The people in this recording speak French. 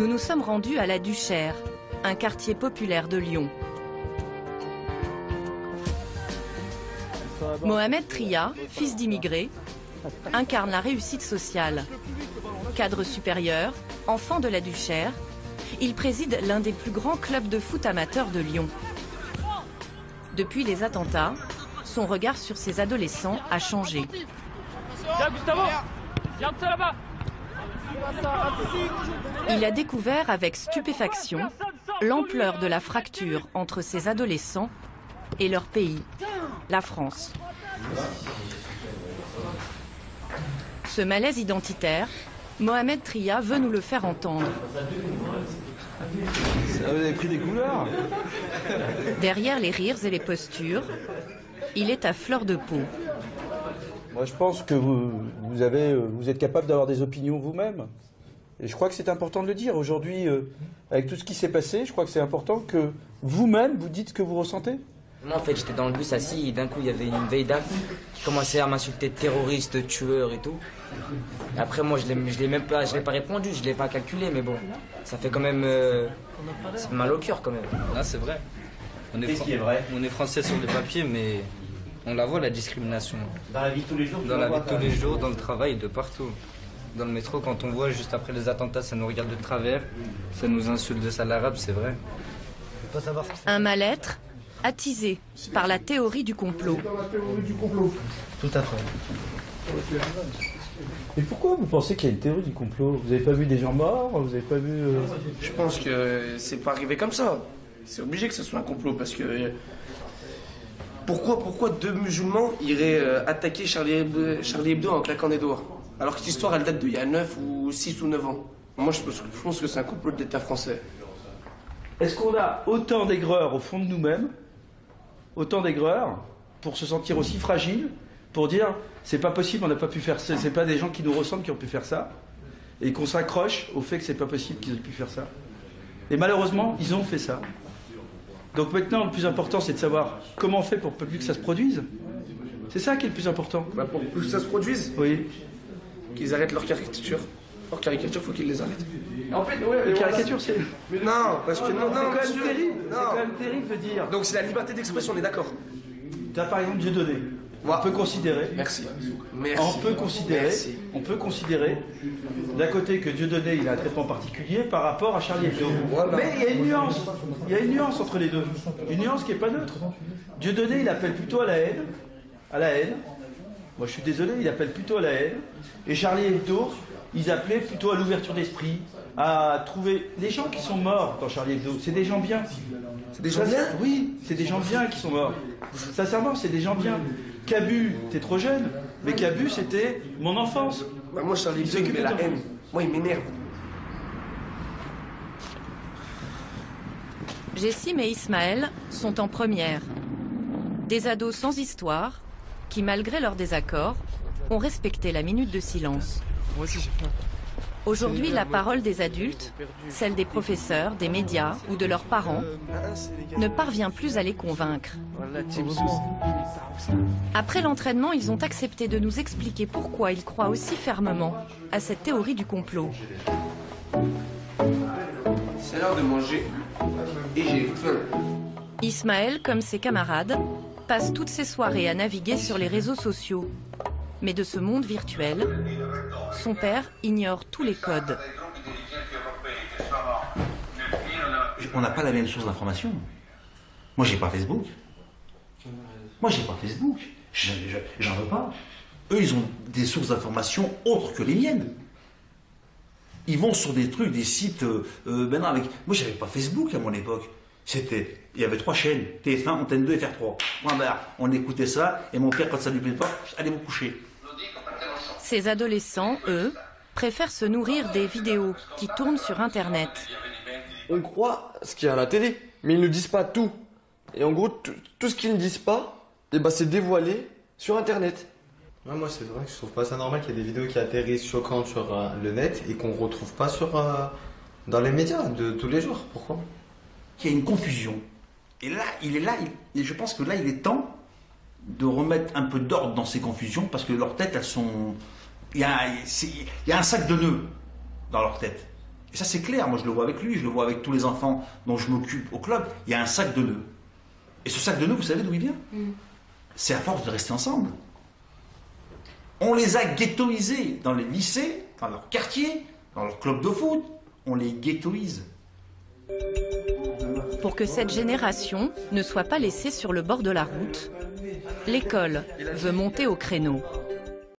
nous nous sommes rendus à la Duchère, un quartier populaire de Lyon. Mohamed Tria, fils d'immigrés, incarne la réussite sociale. Cadre supérieur, enfant de la Duchère, il préside l'un des plus grands clubs de foot amateurs de Lyon. Depuis les attentats, son regard sur ces adolescents a changé. Il a découvert avec stupéfaction l'ampleur de la fracture entre ces adolescents et leur pays, la France. Ce malaise identitaire, Mohamed Tria veut nous le faire entendre. Vous avez pris des couleurs Derrière les rires et les postures, il est à fleur de peau. Moi, je pense que vous, vous, avez, vous êtes capable d'avoir des opinions vous-même. Et je crois que c'est important de le dire. Aujourd'hui, euh, avec tout ce qui s'est passé, je crois que c'est important que vous-même vous dites ce que vous ressentez. Moi, en fait, j'étais dans le bus assis et d'un coup, il y avait une veille d'AF qui commençait à m'insulter de terroriste, de tueur et tout. Et après, moi, je l'ai, je l'ai même pas, je l'ai pas répondu, je l'ai pas calculé, mais bon, ça fait quand même, euh, ça fait mal au cœur quand même. Là, c'est vrai. On est, Qu'est-ce fran- qui est vrai? on est français sur le papier, mais on la voit la discrimination. Dans la vie de tous les jours Dans la vie de tous les jours, dans le travail, de partout. Dans le métro, quand on voit juste après les attentats, ça nous regarde de travers, ça nous insulte de sale arabe, c'est vrai. Un mal-être attisé par la théorie du complot. Tout à fait. Et pourquoi vous pensez qu'il y a une théorie du complot? Vous n'avez pas vu des gens morts? Vous n'avez pas vu... euh, Je pense que c'est pas arrivé comme ça. C'est obligé que ce soit un complot parce que. Pourquoi, pourquoi deux musulmans iraient euh, attaquer Charlie Hebdo, Charlie Hebdo en claquant des doigts Alors que cette histoire elle date d'il y a 9 ou 6 ou 9 ans. Moi je pense, je pense que c'est un complot de l'État français. Est-ce qu'on a autant d'aigreur au fond de nous-mêmes, autant d'aigreur pour se sentir aussi fragile, pour dire c'est pas possible, on n'a pas pu faire ça, c'est pas des gens qui nous ressemblent qui ont pu faire ça, et qu'on s'accroche au fait que c'est pas possible qu'ils aient pu faire ça? Et malheureusement, ils ont fait ça. Donc maintenant, le plus important, c'est de savoir comment on fait pour plus que ça se produise. C'est ça qui est le plus important. Bah, pour plus que ça se produise, Oui. qu'ils arrêtent leur caricature. Leur caricature, faut qu'ils les arrêtent. En fait, ouais, Les caricatures, c'est. Non, parce que non, C'est non, quand même terrible. C'est Non. quand même terrible de dire. Donc c'est la liberté d'expression, on est d'accord. Tu as par exemple Dieu donné. On peut considérer. Merci. On peut considérer, Merci. on peut considérer d'un côté que Dieudonné il a un traitement particulier par rapport à Charlie Hebdo. Voilà. Mais il y a une nuance, il y a une nuance entre les deux, une nuance qui est pas neutre. Dieudonné il appelle plutôt à la haine, à la haine. Moi je suis désolé, il appelle plutôt à la haine. Et Charlie Hebdo, ils appelaient plutôt à l'ouverture d'esprit, à trouver les gens qui sont morts dans Charlie Hebdo. C'est des gens bien. C'est des gens bien? Oui, c'est des gens bien qui sont morts. Sincèrement, c'est des gens bien. Cabu, t'es trop jeune, mais Cabu, c'était mon enfance. Bah, moi, Charlie Hebdo, il met la haine. Moi, il m'énerve. Jessim et Ismaël sont en première. Des ados sans histoire qui, malgré leurs désaccords, ont respecté la minute de silence. Moi aussi j'ai faim. Aujourd'hui, la parole des adultes, celle des professeurs, des médias ou de leurs parents, ne parvient plus à les convaincre. Après l'entraînement, ils ont accepté de nous expliquer pourquoi ils croient aussi fermement à cette théorie du complot. C'est l'heure de manger. Et j'ai faim. Ismaël, comme ses camarades, passe toutes ses soirées à naviguer sur les réseaux sociaux. Mais de ce monde virtuel, son père ignore tous les codes. On n'a pas la même source d'information. Moi, j'ai pas Facebook. Moi, j'ai pas Facebook. Je- je- J'en veux pas. Eux, ils ont des sources d'information autres que les miennes. Ils vont sur des trucs, des sites. euh, euh, maintenant, avec. Moi, j'avais pas Facebook à mon époque. C'était. Il y avait trois chaînes TF1, Antenne 2 et FR3. Moi, ben, on écoutait ça, et mon père, quand ça lui plaît pas, allez vous coucher. Ces adolescents, eux, préfèrent se nourrir des vidéos qui tournent sur Internet. On croit ce qu'il y a à la télé, mais ils ne disent pas tout. Et en gros, tout, ce qu'ils ne disent pas, eh ben, c'est dévoilé sur Internet. Ouais, moi, c'est vrai que je trouve pas ça normal qu'il y ait des vidéos qui atterrissent choquantes sur euh, le net et qu'on retrouve pas sur, euh, dans les médias de tous les jours. Pourquoi? Qu'il y a une confusion. Et là, il est là, il- et je pense que là, il est temps de remettre un peu d'ordre dans ces confusions parce que leurs têtes, elles sont. Il y a, c'est- il y a un sac de nœuds dans leur tête. Et ça c'est clair, moi je le vois avec lui, je le vois avec tous les enfants dont je m'occupe au club. Il y a un sac de nœuds. Et ce sac de nœuds, vous savez d'où il vient? C'est à force de rester ensemble. On les a ghettoisés dans les lycées, dans leur quartier, dans leur club de foot. On les ghettoise. Pour que cette génération ne soit pas laissée sur le bord de la route, l'école veut monter au créneau.